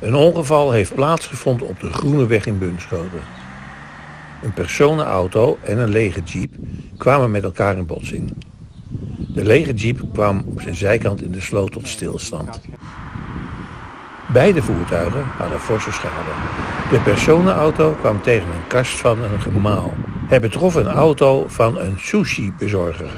Een ongeval heeft plaatsgevonden op de Groene Weg in Bunschoten. Een personenauto en een lege jeep kwamen met elkaar in botsing. De lege jeep kwam op zijn zijkant in de sloot tot stilstand. Beide voertuigen hadden forse schade. De personenauto kwam tegen een kast van een gemaal. Het betrof een auto van een sushi-bezorger.